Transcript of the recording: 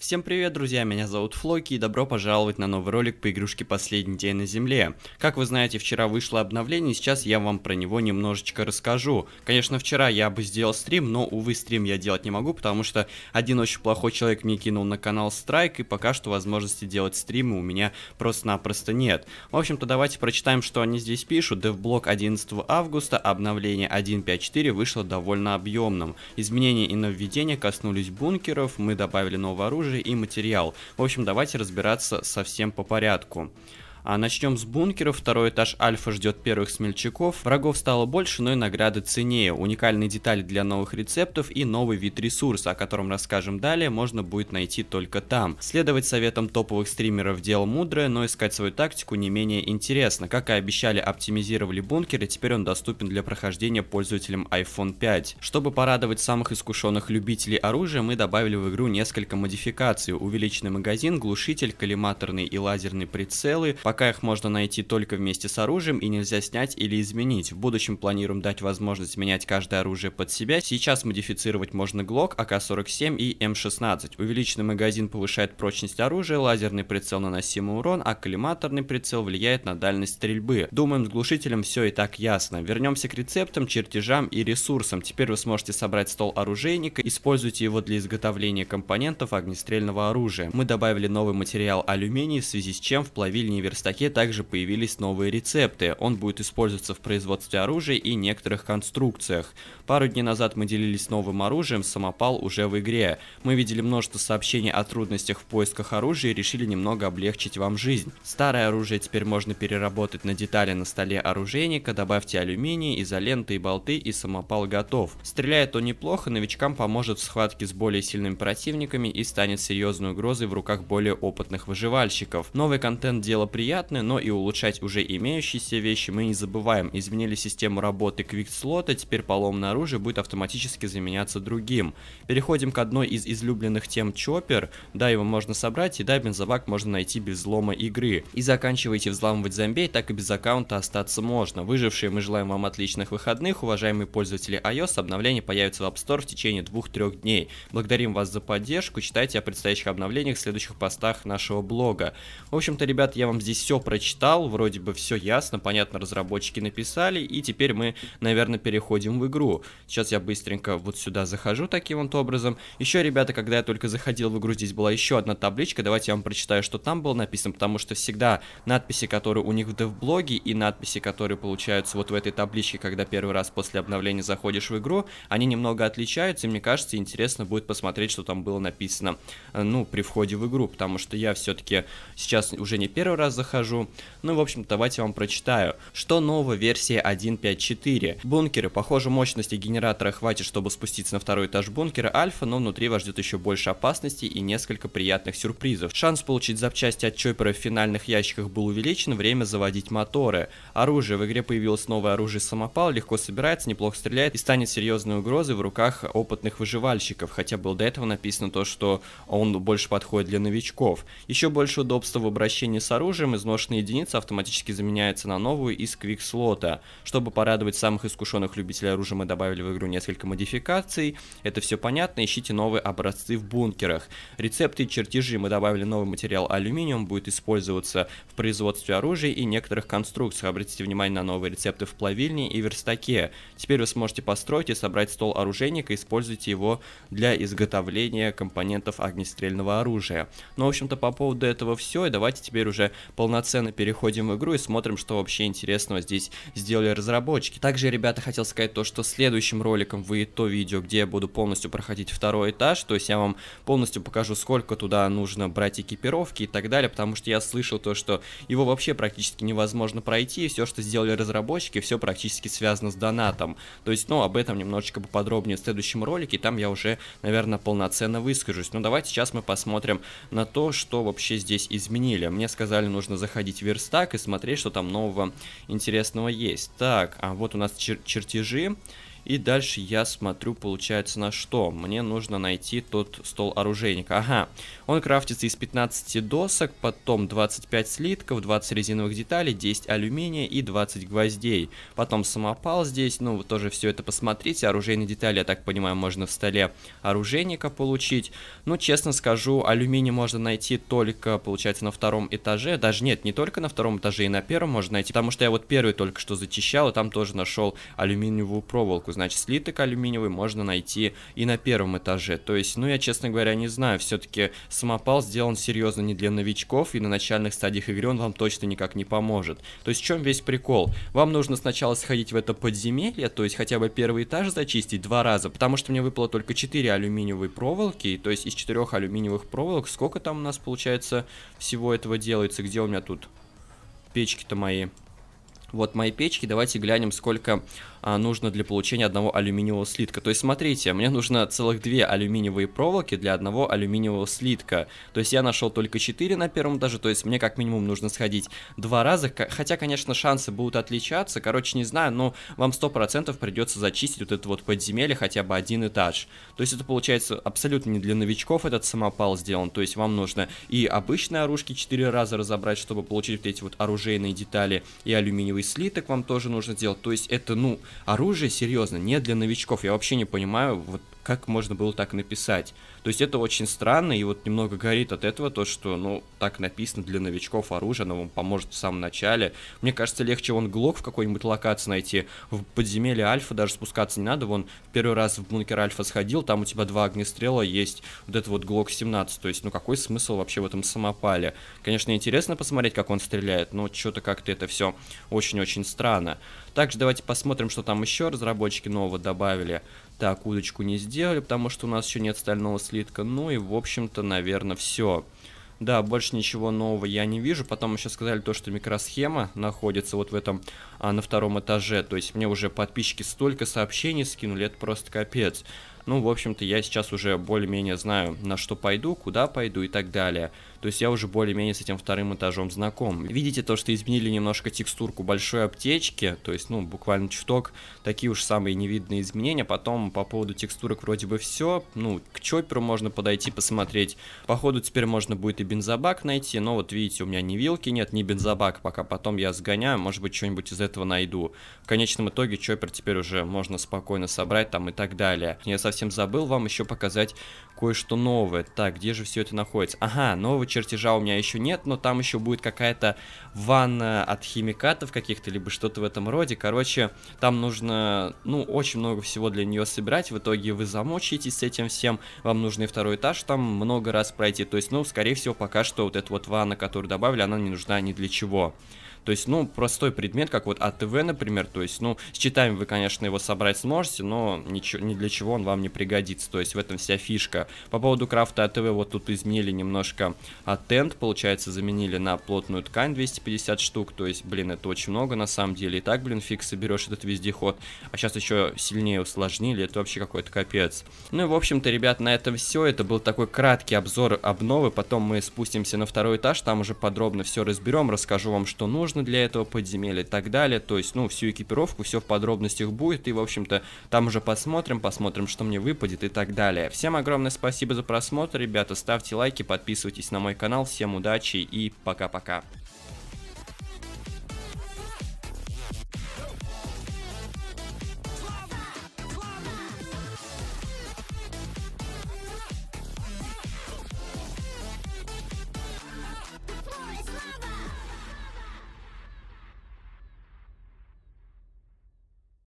Всем привет, друзья, меня зовут Флоки и добро пожаловать на новый ролик по игрушке «Последний день на Земле». Как вы знаете, вчера вышло обновление, и сейчас я вам про него немножечко расскажу. Конечно, вчера я бы сделал стрим, но, увы, стрим я делать не могу, потому что один очень плохой человек мне кинул на канал страйк, и пока что возможности делать стримы у меня просто-напросто нет. В общем-то, давайте прочитаем, что они здесь пишут. Девблог 11 августа, обновление 1.5.4 вышло довольно объемным. Изменения и нововведения коснулись бункеров, мы добавили новое оружие, оружие и материал. В общем, давайте разбираться совсем по порядку. А начнем с бункеров. Второй этаж Альфа ждет первых смельчаков. Врагов стало больше, но и награды ценнее. Уникальные детали для новых рецептов и новый вид ресурса, о котором расскажем далее, можно будет найти только там. Следовать советам топовых стримеров дело мудрое, но искать свою тактику не менее интересно. Как и обещали, оптимизировали бункер, и теперь он доступен для прохождения пользователям iPhone 5. Чтобы порадовать самых искушенных любителей оружия, мы добавили в игру несколько модификаций. Увеличенный магазин, глушитель, коллиматорный и лазерный прицелы, Пока их можно найти только вместе с оружием и нельзя снять или изменить. В будущем планируем дать возможность менять каждое оружие под себя. Сейчас модифицировать можно Glock, АК-47 и М16. Увеличенный магазин повышает прочность оружия, лазерный прицел наносимый урон, а коллиматорный прицел влияет на дальность стрельбы. Думаем, с глушителем все и так ясно. Вернемся к рецептам, чертежам и ресурсам. Теперь вы сможете собрать стол оружейника, используйте его для изготовления компонентов огнестрельного оружия. Мы добавили новый материал алюминий, в связи с чем в плавильне верстаке верстаке также появились новые рецепты. Он будет использоваться в производстве оружия и некоторых конструкциях. Пару дней назад мы делились новым оружием, самопал уже в игре. Мы видели множество сообщений о трудностях в поисках оружия и решили немного облегчить вам жизнь. Старое оружие теперь можно переработать на детали на столе оружейника, добавьте алюминий, изоленты и болты и самопал готов. Стреляет он неплохо, новичкам поможет в схватке с более сильными противниками и станет серьезной угрозой в руках более опытных выживальщиков. Новый контент дело приятно приятны, но и улучшать уже имеющиеся вещи мы не забываем. Изменили систему работы квик-слота, теперь поломное оружие будет автоматически заменяться другим. Переходим к одной из излюбленных тем Чоппер. Да, его можно собрать, и да, бензобак можно найти без взлома игры. И заканчивайте взламывать зомбей, так и без аккаунта остаться можно. Выжившие, мы желаем вам отличных выходных, уважаемые пользователи iOS, обновление появится в App Store в течение 2-3 дней. Благодарим вас за поддержку, читайте о предстоящих обновлениях в следующих постах нашего блога. В общем-то, ребят, я вам здесь все прочитал, вроде бы все ясно, понятно, разработчики написали, и теперь мы, наверное, переходим в игру. Сейчас я быстренько вот сюда захожу таким вот образом. Еще, ребята, когда я только заходил в игру, здесь была еще одна табличка, давайте я вам прочитаю, что там было написано, потому что всегда надписи, которые у них в девблоге, и надписи, которые получаются вот в этой табличке, когда первый раз после обновления заходишь в игру, они немного отличаются, и мне кажется, интересно будет посмотреть, что там было написано, э, ну, при входе в игру, потому что я все-таки сейчас уже не первый раз захожу, захожу. Ну, в общем, давайте вам прочитаю. Что нового версия 1.5.4? Бункеры. Похоже, мощности генератора хватит, чтобы спуститься на второй этаж бункера Альфа, но внутри вас ждет еще больше опасностей и несколько приятных сюрпризов. Шанс получить запчасти от Чоппера в финальных ящиках был увеличен, время заводить моторы. Оружие. В игре появилось новое оружие самопал, легко собирается, неплохо стреляет и станет серьезной угрозой в руках опытных выживальщиков, хотя было до этого написано то, что он больше подходит для новичков. Еще больше удобства в обращении с оружием, изношенная единица автоматически заменяется на новую из квикслота. Чтобы порадовать самых искушенных любителей оружия, мы добавили в игру несколько модификаций. Это все понятно, ищите новые образцы в бункерах. Рецепты и чертежи мы добавили новый материал алюминиум, будет использоваться в производстве оружия и некоторых конструкций. Обратите внимание на новые рецепты в плавильне и верстаке. Теперь вы сможете построить и собрать стол оружейника, используйте его для изготовления компонентов огнестрельного оружия. Ну, в общем-то, по поводу этого все, и давайте теперь уже полноценно полноценно переходим в игру и смотрим, что вообще интересного здесь сделали разработчики. Также, ребята, хотел сказать то, что следующим роликом выйдет то видео, где я буду полностью проходить второй этаж, то есть я вам полностью покажу, сколько туда нужно брать экипировки и так далее, потому что я слышал то, что его вообще практически невозможно пройти, и все, что сделали разработчики, все практически связано с донатом. То есть, ну, об этом немножечко поподробнее в следующем ролике, там я уже, наверное, полноценно выскажусь. Но давайте сейчас мы посмотрим на то, что вообще здесь изменили. Мне сказали, нужно заходить в верстак и смотреть, что там нового интересного есть. Так, а вот у нас чер чертежи. И дальше я смотрю, получается, на что. Мне нужно найти тот стол оружейника. Ага, он крафтится из 15 досок, потом 25 слитков, 20 резиновых деталей, 10 алюминия и 20 гвоздей. Потом самопал здесь, ну, вы тоже все это посмотрите. Оружейные детали, я так понимаю, можно в столе оружейника получить. Ну, честно скажу, алюминий можно найти только, получается, на втором этаже. Даже нет, не только на втором этаже, и на первом можно найти. Потому что я вот первый только что зачищал, и там тоже нашел алюминиевую проволоку. Значит, слиток алюминиевый можно найти и на первом этаже. То есть, ну, я, честно говоря, не знаю. Все-таки самопал сделан серьезно не для новичков, и на начальных стадиях игры он вам точно никак не поможет. То есть, в чем весь прикол? Вам нужно сначала сходить в это подземелье, то есть хотя бы первый этаж зачистить два раза, потому что мне выпало только 4 алюминиевые проволоки, то есть из 4 алюминиевых проволок, сколько там у нас получается всего этого делается, где у меня тут печки-то мои? Вот мои печки, давайте глянем, сколько а, нужно для получения одного алюминиевого слитка. То есть, смотрите, мне нужно целых две алюминиевые проволоки для одного алюминиевого слитка. То есть, я нашел только 4 на первом этаже, то есть, мне как минимум нужно сходить два раза. Хотя, конечно, шансы будут отличаться, короче, не знаю, но вам 100% придется зачистить вот это вот подземелье хотя бы один этаж. То есть, это получается абсолютно не для новичков этот самопал сделан. То есть, вам нужно и обычные оружки 4 раза разобрать, чтобы получить вот эти вот оружейные детали, и алюминиевый слиток вам тоже нужно сделать. То есть, это, ну, оружие, серьезно, не для новичков. Я вообще не понимаю, вот как можно было так написать. То есть это очень странно, и вот немного горит от этого то, что, ну, так написано для новичков оружие, оно вам поможет в самом начале. Мне кажется, легче вон глок в какой-нибудь локации найти. В подземелье Альфа даже спускаться не надо. Вон первый раз в бункер Альфа сходил, там у тебя два огнестрела есть, вот это вот глок 17. То есть, ну, какой смысл вообще в этом самопале? Конечно, интересно посмотреть, как он стреляет, но что-то как-то это все очень-очень странно. Также давайте посмотрим, что там еще разработчики нового добавили. Так, удочку не сделали, потому что у нас еще нет стального слитка. Ну и, в общем-то, наверное, все. Да, больше ничего нового я не вижу. Потом еще сказали то, что микросхема находится вот в этом, а, на втором этаже. То есть мне уже подписчики столько сообщений скинули, это просто капец. Ну, в общем-то, я сейчас уже более-менее знаю, на что пойду, куда пойду и так далее. То есть я уже более-менее с этим вторым этажом знаком. Видите то, что изменили немножко текстурку большой аптечки, то есть, ну, буквально чуток, такие уж самые невидные изменения. Потом по поводу текстурок вроде бы все. Ну, к чоперу можно подойти посмотреть. Походу теперь можно будет и бензобак найти, но вот видите, у меня ни вилки нет, ни бензобак, пока потом я сгоняю, может быть, что-нибудь из этого найду. В конечном итоге чоппер теперь уже можно спокойно собрать там и так далее. Я совсем забыл вам еще показать кое-что новое. Так, где же все это находится? Ага, нового чертежа у меня еще нет, но там еще будет какая-то ванна от химикатов каких-то, либо что-то в этом роде. Короче, там нужно, ну, очень много всего для нее собирать. В итоге вы замочитесь с этим всем. Вам нужно и второй этаж там много раз пройти. То есть, ну, скорее всего, пока что вот эта вот ванна, которую добавили, она не нужна ни для чего. То есть, ну, простой предмет, как вот АТВ, например, то есть, ну, с читами вы, конечно, его собрать сможете, но ничего, ни для чего он вам не пригодится, то есть в этом вся фишка. По поводу крафта АТВ, вот тут изменили немножко а, тент, получается, заменили на плотную ткань 250 штук, то есть, блин, это очень много на самом деле, и так, блин, фиг соберешь этот вездеход, а сейчас еще сильнее усложнили, это вообще какой-то капец. Ну и, в общем-то, ребят, на этом все, это был такой краткий обзор обновы, потом мы спустимся на второй этаж, там уже подробно все разберем, расскажу вам, что нужно, для этого подземелья и так далее. То есть, ну, всю экипировку, все в подробностях будет. И, в общем-то, там уже посмотрим, посмотрим, что мне выпадет и так далее. Всем огромное спасибо за просмотр, ребята. Ставьте лайки, подписывайтесь на мой канал. Всем удачи и пока-пока.